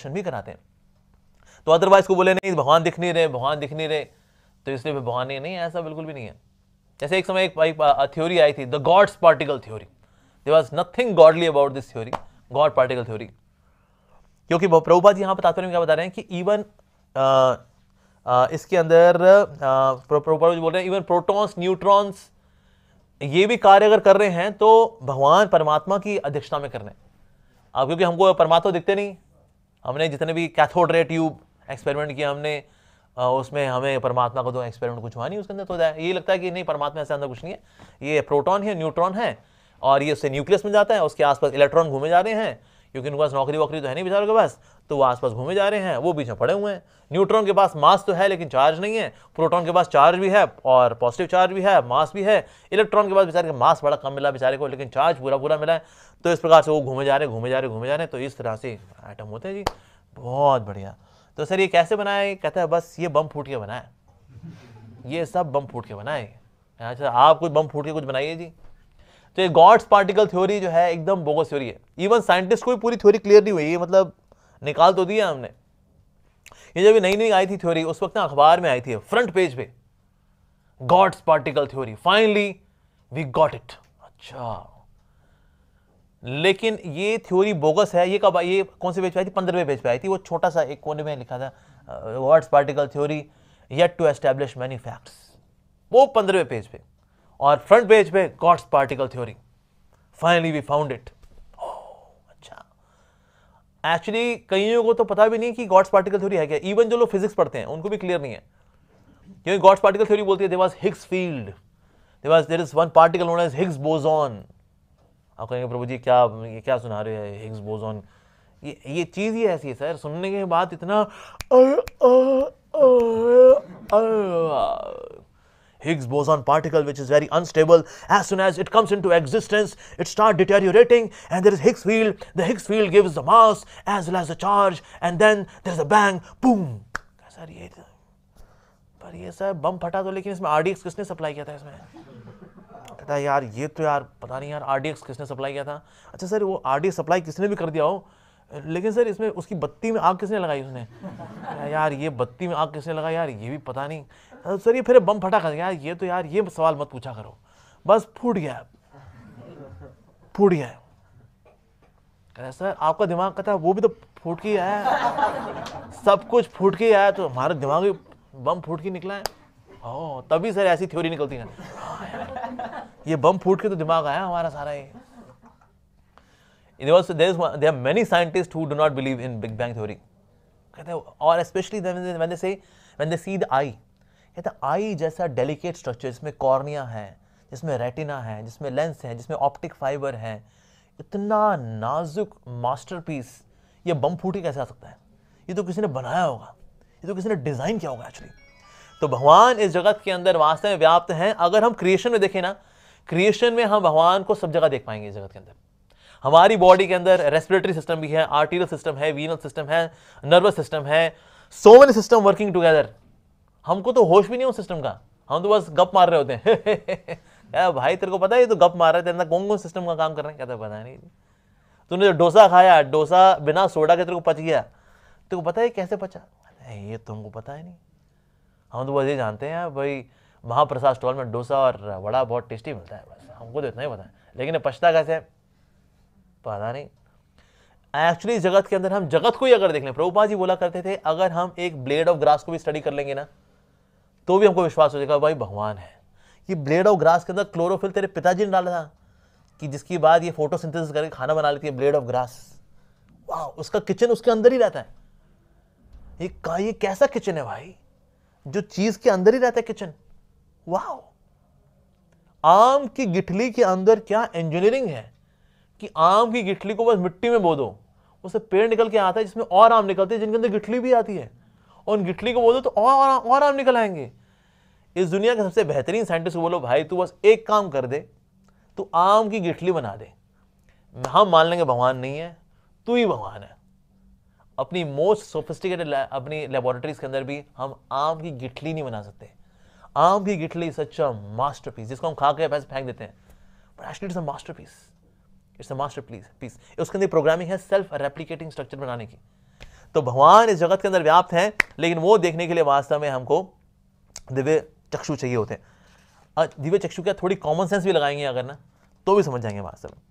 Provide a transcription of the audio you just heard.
दर्शन भी कराते हैं। तो अदरवाइज़ को बोले नहीं भगवान दिख नहीं रहे भगवान दिख नहीं रहे। तो इसलिए फिर भगवान नहीं है ऐसा बिल्कुल भी नहीं है। जैसे एक समय एक, थ्योरी आई थी the God's particle theory there was nothing godly about this theory God particle theory क्योंकि प्रभुपाद जी यहाँ पर तात्पर्य क्या बता रहे हैं कि इवन इसके अंदर प्रभुपाद जी बोल रहे हैं इवन प्रोटॉन्स न्यूट्रॉन्स ये भी कार्य अगर कर रहे हैं तो भगवान परमात्मा की अध्यक्षता में कर रहे हैं। अब क्योंकि हमको परमात्मा दिखते नहीं हमने जितने भी कैथोड रे ट्यूब एक्सपेरिमेंट किया हमने उसमें हमें परमात्मा को तो एक्सपेरिमेंट कुछ हुआ नहीं उसके अंदर तो जाए ये लगता है कि नहीं, परमात्मा ऐसे अंदर कुछ नहीं है। ये प्रोटॉन है, न्यूट्रॉन है और ये उससे न्यूक्लियस में जाता है, उसके आसपास इलेक्ट्रॉन घूमे जा रहे हैं क्योंकि उनके पास नौकरी वोकरी तो है नहीं बेचारों के पास तो वो आसपास घूमे जा रहे हैं, वो बीच में पड़े हुए हैं। न्यूट्रॉन के पास मास तो है, लेकिन चार्ज नहीं है। प्रोटॉन के पास चार्ज भी है और पॉजिटिव चार्ज भी है, मास भी है। इलेक्ट्रॉन के पास बेचारे का मास बड़ा कम मिला बेचारे को, लेकिन चार्ज पूरा पूरा मिला है। तो इस प्रकार से वो घूमे जा रहे घूमे जा रहे घूमे जा रहे तो इस तरह से आइटम होते हैं जी। बहुत बढ़िया। तो सर ये कैसे बनाए कहते हैं, बस ये बम फूट के बनाए ये सब बम फूट के बनाए अच्छा आप कुछ बम फूट के कुछ बनाइए जी। तो ये गॉड्स पार्टिकल थ्योरी जो है एकदम बोगस थ्योरी है। इवन साइंटिस्ट को भी पूरी थ्योरी क्लियर नहीं हुई मतलब निकाल तो दिया हमने। ये जब नई नई आई थी थ्योरी उस वक्त ना अखबार में आई थी फ्रंट पेज पे। God's particle theory finally we got it अच्छा। लेकिन ये थ्योरी बोगस है, ये कब ये कौन से पेज पे आई थी? पंद्रहवें पेज पे आई थी। वो छोटा सा एक कोने में लिखा था God's particle theory yet to establish many facts वो पंद्रहवें पेज पे। और फ्रंट पेज पे God's particle theory finally we found it अच्छा एक्चुअली कईयों को तो पता भी नहीं कि गॉड्स पार्टिकल थ्योरी है क्या इवन जो लोग फिजिक्स पढ़ते हैं उनको भी क्लियर नहीं है क्योंकि गॉड्स पार्टिकल थ्योरी बोलती है there was Higgs field there was there is one particle known as Higgs boson आप कहेंगे प्रभु जी क्या ये क्या सुना रहे हैं हिग्स बोजॉन ये ये चीज़ ही ऐसी है सर सुनने के बाद इतना Higgs boson particle which is very unstable as soon as it comes into existence it start deteriorating and there is Higgs field the Higgs field gives the mass as well as the charge and then there is a bang boom sir ये पर ये sir बम फटा तो लेकिन इसमें RDX किसने supply किया था इसमें कहता यार ये तो यार पता नहीं यार आरडीएक्स किसने सप्लाई किया था अच्छा सर वो आरडीएक्स सप्लाई किसने भी कर दिया हो लेकिन सर इसमें उसकी बत्ती में आग किसने लगाई उसने यार ये बत्ती में आग किसने लगाई यार ये भी पता नहीं सर, ये फिर बम फटा कर यार, ये तो यार, ये सवाल मत पूछा करो। बस फूट गया। फूट गया। कह रहे, सर, आपका दिमाग कहता है वो भी तो फूट के आया सब कुछ फूट के आया तो हमारा दिमाग भी बम फूट के निकला है। ओ, तभी सर, ऐसी थ्योरी निकलती है। ये बम फूट के तो दिमाग आया हमारा सारा ये। There are many scientists who do not believe in Big Bang theory. और especially when कहते हैं, आई जैसा डेलिकेट स्ट्रक्चर जिसमें कॉर्निया है, जिसमें रेटिना है, जिसमें लेंस है, जिसमें ऑप्टिक फाइबर है, इतना नाजुक मास्टरपीस ये बम फूटी कैसे आ सकता है? ये तो किसी ने बनाया होगा, ये तो किसी ने डिज़ाइन किया होगा एक्चुअली तो भगवान इस जगत के अंदर वास्तव में व्याप्त हैं। अगर हम क्रिएशन में देखें ना क्रिएशन में हम भगवान को सब जगह देख पाएँगे इस जगत के अंदर। हमारी बॉडी के अंदर रेस्पिरेटरी सिस्टम भी है आर्टिरियल सिस्टम है वीनल सिस्टम है नर्वस सिस्टम है so many system working together हमको तो होश भी नहीं हो सिस्टम का। हम तो बस गप मार रहे होते हैं। क्या भाई, तेरे को पता है ये तो गप मार रहे थे कौन कौन सिस्टम का काम कर रहे हैं? कहता पता नहीं। तूने जो डोसा खाया, डोसा बिना सोडा के तेरे को पच गया। तेरे को पता है कैसे पचा? ये तुमको पता है नहीं। हम तो बस ये जानते हैं, भाई, महाप्रसाद स्टॉल में डोसा और वड़ा बहुत टेस्टी मिलता है, बस। हमको तो इतना ही पता है। लेकिन पछता कैसे पता नहीं। एक्चुअली जगत के अंदर हम जगत को ही अगर देख लें प्रभुपा जी बोला करते थे, अगर हम एक ब्लेड ऑफ़ ग्रास को भी स्टडी कर लेंगे ना तो भी हमको विश्वास हो जाएगा, भाई भगवान है। कि ब्लेड ऑफ़ ग्रास के अंदर क्लोरोफिल तेरे पिताजी ने डाला था कि जिसकी बाद ये फोटोसिंथेसिस करके खाना बना लेती है ब्लेड ऑफ़ ग्रास वाह उसका किचन उसके अंदर ही रहता है। ये का, ये कैसा किचन है भाई? जो चीज़ के अंदर ही रहता है किचन वाह आम की गिठली के अंदर क्या इंजीनियरिंग है कि आम की गिठली को बस मिट्टी में बो दो, उससे पेड़ निकल के आता है जिसमें और आम निकलते हैं, जिनके अंदर गिठली भी आती है। और उन गिठली को बोलो तो और और आम निकल आएँगे। इस दुनिया के सबसे बेहतरीन साइंटिस्ट को बोलो, भाई, तू बस एक काम कर दे, तू आम की गिठली बना दे। हम मान लेंगे भगवान नहीं है, तू ही भगवान है। अपनी मोस्ट सोफिस्टिकेटेड अपनी लेबोरेटरीज के अंदर भी हम आम की गिठली नहीं बना सकते। आम की गिठली सच अ मास्टरपीस जिसको हम खा के पैसे फेंक देते हैं। But actually it's a masterpiece it's a master piece piece उसके अंदर प्रोग्रामिंग है सेल्फ रेप्लीकेटिंग स्ट्रक्चर बनाने की। तो भगवान इस जगत के अंदर व्याप्त हैं, लेकिन वो देखने के लिए वास्तव में हमको दिव्य चक्षु चाहिए होते हैं। दिव्य चक्षु क्या थोड़ी कॉमन सेंस भी लगाएँगे अगर ना तो भी समझ जाएँगे वास्तव में